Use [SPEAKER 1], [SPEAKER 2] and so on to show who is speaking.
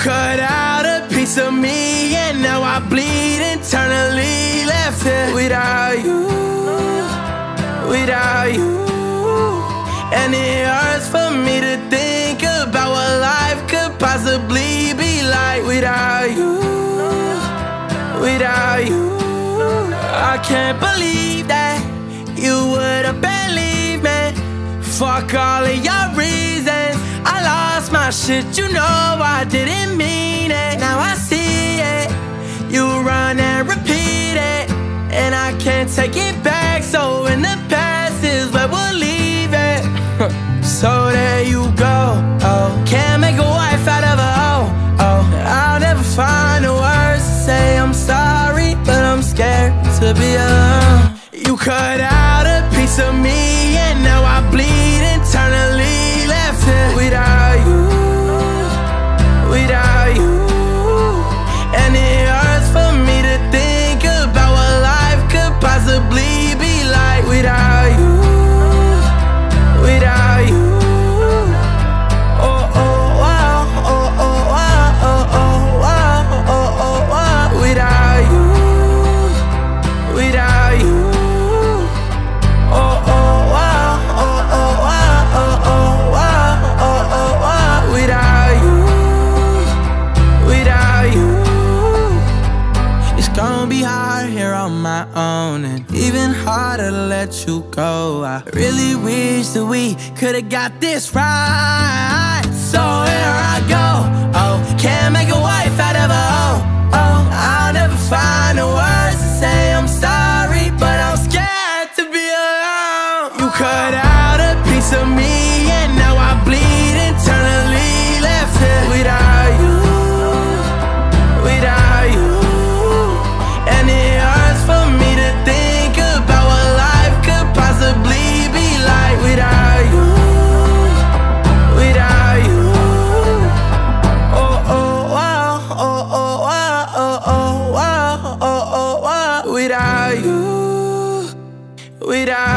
[SPEAKER 1] cut out a piece of me, and now I bleed internally. Left here without you, without you. And it hurts for me to think about what life could possibly be like without you, without you. I can't believe that you would have believed me. Fuck all of your reasons. Lost shit, you know I didn't mean it. Now I see it. You run and repeat it. And I can't take it back. So in the past is where we'll leave it. so there you go. Oh, can't make a wife out of a hoe. Oh, oh, I'll never find the words to say I'm sorry, but I'm scared to be alone. You cut out a piece of me, and now I own and even harder to let you go. I really wish that we could've got this right. So here I go. Oh, can't oh, wow.